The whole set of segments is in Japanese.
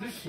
です。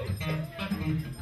Thank you.